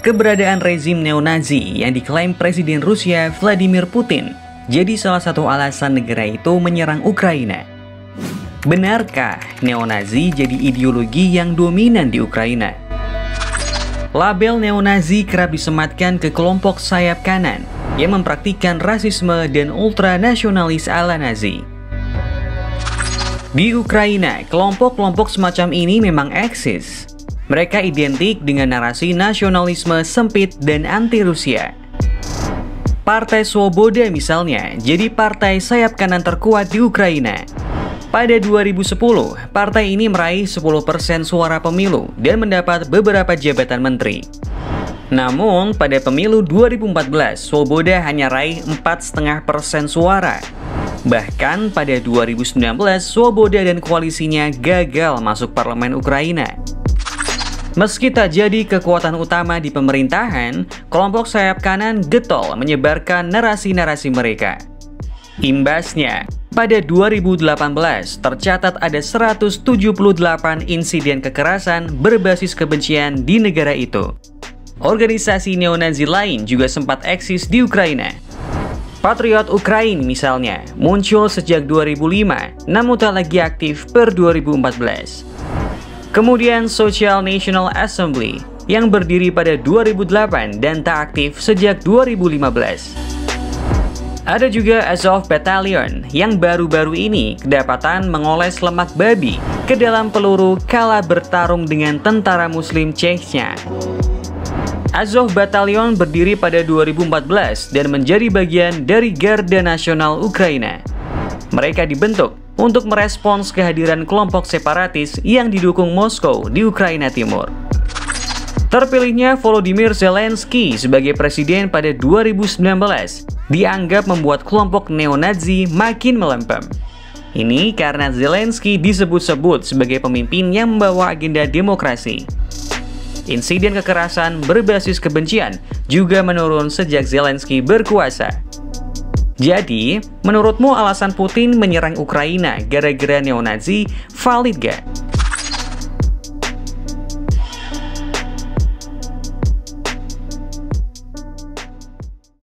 Keberadaan rezim neo-Nazi yang diklaim Presiden Rusia Vladimir Putin jadi salah satu alasan negara itu menyerang Ukraina. Benarkah neo-Nazi jadi ideologi yang dominan di Ukraina? Label neo-Nazi kerap disematkan ke kelompok sayap kanan yang mempraktikkan rasisme dan ultranasionalis ala Nazi. Di Ukraina, kelompok-kelompok semacam ini memang eksis. Mereka identik dengan narasi nasionalisme sempit dan anti-Rusia. Partai Swoboda misalnya jadi partai sayap kanan terkuat di Ukraina pada 2010, partai ini meraih 10% suara pemilu dan mendapat beberapa jabatan menteri. Namun, pada pemilu 2014, Swoboda hanya raih 4,5% suara. Bahkan pada 2019, Swoboda dan koalisinya gagal masuk parlemen Ukraina. Meski tak jadi kekuatan utama di pemerintahan, kelompok sayap kanan getol menyebarkan narasi-narasi mereka. Imbasnya, pada 2018, tercatat ada 178 insiden kekerasan berbasis kebencian di negara itu. Organisasi neonazi lain juga sempat eksis di Ukraina. Patriot Ukraine misalnya, muncul sejak 2005, namun tak lagi aktif per 2014. Kemudian Social National Assembly yang berdiri pada 2008 dan tak aktif sejak 2015. Ada juga Azov Battalion yang baru-baru ini kedapatan mengoles lemak babi ke dalam peluru kala bertarung dengan tentara muslim Chechnya. Azov Battalion berdiri pada 2014 dan menjadi bagian dari Garda Nasional Ukraina. Mereka dibentuk untuk merespons kehadiran kelompok separatis yang didukung Moskow di Ukraina Timur. Terpilihnya Volodymyr Zelensky sebagai presiden pada 2019 dianggap membuat kelompok neo-Nazi makin melempem. Ini karena Zelensky disebut-sebut sebagai pemimpin yang membawa agenda demokrasi. Insiden kekerasan berbasis kebencian juga menurun sejak Zelensky berkuasa. Jadi, menurutmu alasan Putin menyerang Ukraina gara-gara neo-Nazi valid gak?